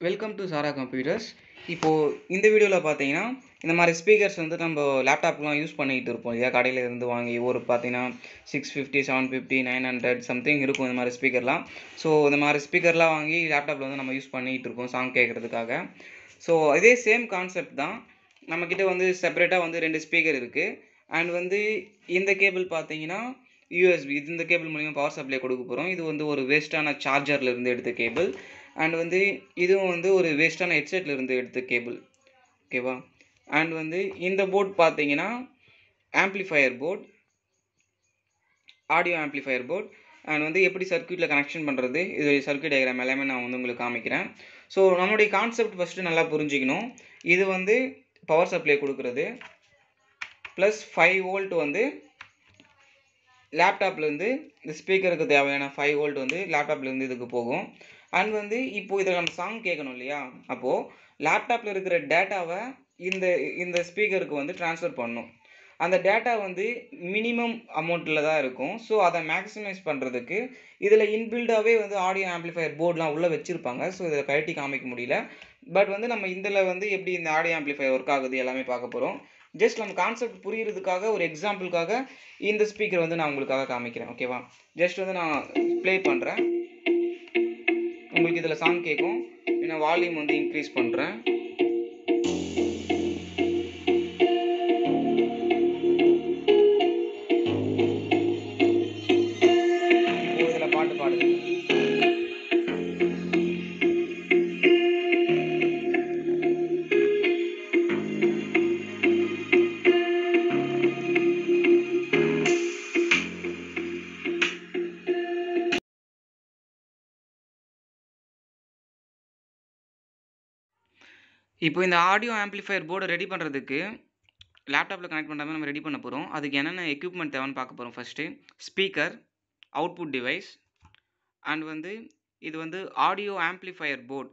Welcome to Sarah computers இப்போது இந்த வீடியோவில் பார்த்தீங்கன்னா இந்த மாதிரி ஸ்பீக்கர்ஸ் வந்து நம்ம லேப்டாப்லாம் யூஸ் பண்ணிகிட்டு இருப்போம் இல்லையா? கடையில் இருந்து வாங்கி ஒரு பார்த்தீங்கன்னா six fifty seven fifty nine hundred something இருக்கும் இந்த மாதிரி ஸ்பீக்கர்லாம் ஸோ இந்த மாதிரி ஸ்பீக்கர்லாம் வாங்கி லேப்டாப்பில் வந்து நம்ம யூஸ் பண்ணிகிட்டு இருக்கோம் சாங் கேட்குறதுக்காக ஸோ இதே சேம் கான்செப்ட் தான். நம்மக்கிட்ட வந்து செப்பரேட்டாக வந்து ரெண்டு ஸ்பீக்கர் இருக்குது அண்ட் வந்து இந்த கேபிள் பார்த்தீங்கன்னா யூஎஸ்பி இது இந்த கேபிள் மூலிமா பவர் சப்ளை கொடுக்க போகிறோம் இது வந்து ஒரு வேஸ்ட்டான சார்ஜரில் இருந்து எடுத்த கேபிள் அண்ட் வந்து இதுவும் வந்து ஒரு வேஸ்ட்டான ஹெட்செட்டில் இருந்து எடுத்த கேபிள் ஓகேவா அண்ட் வந்து இந்த போர்ட் பார்த்தீங்கன்னா amplifier board audio amplifier board and வந்து எப்படி சர்க்யூட்டில் கனெக்ஷன் பண்ணுறது இது சர்க்யூட் டயக்ராம் எல்லாமே நான் வந்து உங்களுக்கு காமிக்கிறேன். ஸோ நம்மளுடைய கான்செப்ட் ஃபஸ்ட்டு நல்லா புரிஞ்சுக்கணும். இது வந்து பவர் சப்ளை கொடுக்குறது. ப்ளஸ் ஃபைவ் வோல்ட் வந்து லேப்டாப்லேருந்து இந்த ஸ்பீக்கருக்கு தேவையான ஃபைவ் வோல்ட் வந்து லேப்டாப்லேருந்து இதுக்கு போகும். அண்ட் வந்து இப்போது இதில் நம்ம சாங் கேட்கணும் இல்லையா? அப்போது லேப்டாப்பில் இருக்கிற டேட்டாவை இந்த இந்த ஸ்பீக்கருக்கு வந்து ட்ரான்ஸ்ஃபர் பண்ணும். அந்த டேட்டா வந்து மினிமம் அமௌண்ட்டில் தான் இருக்கும். ஸோ அதை மேக்ஸிமைஸ் பண்ணுறதுக்கு இதில் இன்பில்டாகவே வந்து ஆடியோ ஆம்ப்ளிஃபையர் போர்டெலாம் உள்ளே வச்சுருப்பாங்க. ஸோ இதை கழட்டி காமிக்க முடியல. பட் வந்து நம்ம இதில் வந்து எப்படி இந்த ஆடியோ ஆம்ப்ளிஃபையர் ஒர்க் ஆகுது எல்லாமே பார்க்க போகிறோம் ஜஸ்ட் நம்ம கான்செப்ட் புரியுறதுக்காக ஒரு எக்ஸாம்பிளுக்காக இந்த ஸ்பீக்கர் வந்து நான் உங்களுக்காக காமிக்கிறேன் ஓகேவா ஜஸ்ட் வந்து நான் ப்ளே பண்ணுறேன் உங்களுக்கு இதில் சாங் கேட்கும் நான் வால்யூம் வந்து இன்க்ரீஸ் பண்ணுறேன் இப்போ இந்த ஆடியோ ஆம்ப்ளிஃபையர் போர்டை ரெடி பண்ணுறதுக்கு லேப்டாப்பில் கனெக்ட் பண்ணுற மாதிரி நம்ம ரெடி பண்ண போகிறோம் அதுக்கு என்னென்ன எக்யூப்மெண்ட் தேவைன்னு பார்க்க போகிறோம் first speaker output device and வந்து இது வந்து ஆடியோ ஆம்ப்ளிஃபையர் போர்ட்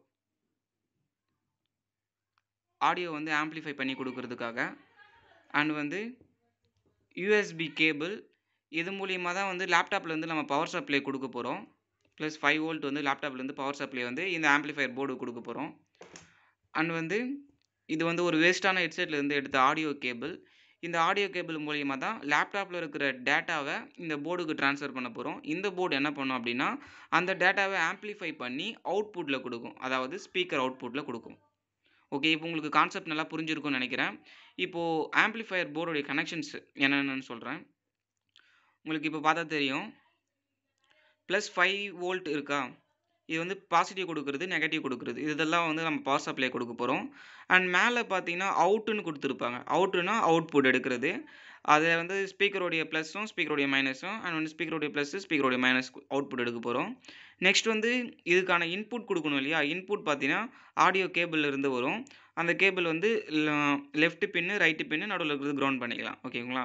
ஆடியோ வந்து ஆம்ப்ளிஃபை பண்ணி கொடுக்கறதுக்காக அண்ட் வந்து யூஎஸ்பி கேபிள் இது மூலியமாக தான் வந்து லேப்டாப்லேருந்து நம்ம பவர் சப்ளை கொடுக்க போகிறோம் ப்ளஸ் ஃபைவ் வோல்ட் வந்து லேப்டாப்லேருந்து பவர் சப்ளை வந்து இந்த ஆம்ப்ளிஃபையர் போர்டு கொடுக்க போகிறோம் அண்ட் வந்து இது வந்து ஒரு வேஸ்ட்டான ஹெட்செட்டில் இருந்து எடுத்த ஆடியோ கேபிள். இந்த ஆடியோ கேபிள் மூலியமாக தான் லேப்டாப்பில் இருக்கிற டேட்டாவை இந்த போர்டுக்கு ட்ரான்ஸ்ஃபர் பண்ண போகிறோம் இந்த போர்டு என்ன பண்ணும் அப்படின்னா அந்த டேட்டாவை ஆம்ப்ளிஃபை பண்ணி அவுட்புட்டில் கொடுக்கும். அதாவது ஸ்பீக்கர் அவுட்புட்டில் கொடுக்கும். ஓகே இப்போ உங்களுக்கு கான்செப்ட் நல்லா புரிஞ்சிருக்கும்னு நினைக்கிறேன். இப்போது ஆம்ப்ளிஃபையர் போர்டுடைய கனெக்ஷன்ஸ் என்னென்னு சொல்கிறேன் உங்களுக்கு இப்போ பார்த்தா தெரியும். ப்ளஸ் ஃபைவ் வோல்ட் இருக்கா? இது வந்து பாசிட்டிவ் கொடுக்குறது நெகட்டிவ் கொடுக்குறது. இதெல்லாம் வந்து நம்ம பவர் சப்ளை கொடுக்க போகிறோம் அண்ட் மேலே பார்த்தீங்கன்னா அவுட்டுன்னு கொடுத்துருப்பாங்க. அவுட்டுனா அவுட்புட் எடுக்கிறது. அதை வந்து ஸ்பீக்கருடைய ப்ளஸும் ஸ்பீக்கருடைய மைனஸும் அண்ட் வந்து ஸ்பீக்கருடைய ப்ளஸ்ஸு ஸ்பீக்கருடைய மைனஸ் அவுட்புட் எடுக்க போகிறோம் நெக்ஸ்ட் வந்து இதுக்கான இன்புட் கொடுக்கணும் இல்லையா? இன்புட் பார்த்தீங்கன்னா ஆடியோ கேபிள் இருந்து வரும். அந்த கேபிள் வந்து லெஃப்ட் பின்னு ரைட்டு பின்னு நடுவில் இருக்கிறது க்ரௌண்ட் பண்ணிக்கலாம். ஓகேங்களா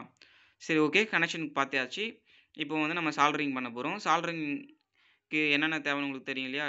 சரி ஓகே கனெக்ஷன் பார்த்தாச்சு இப்போ வந்து நம்ம சால்ட்ரிங் பண்ண போகிறோம் சால்ட்ரிங் என்னென்ன தேவைன்னு உங்களுக்கு தெரியும் இல்லையா?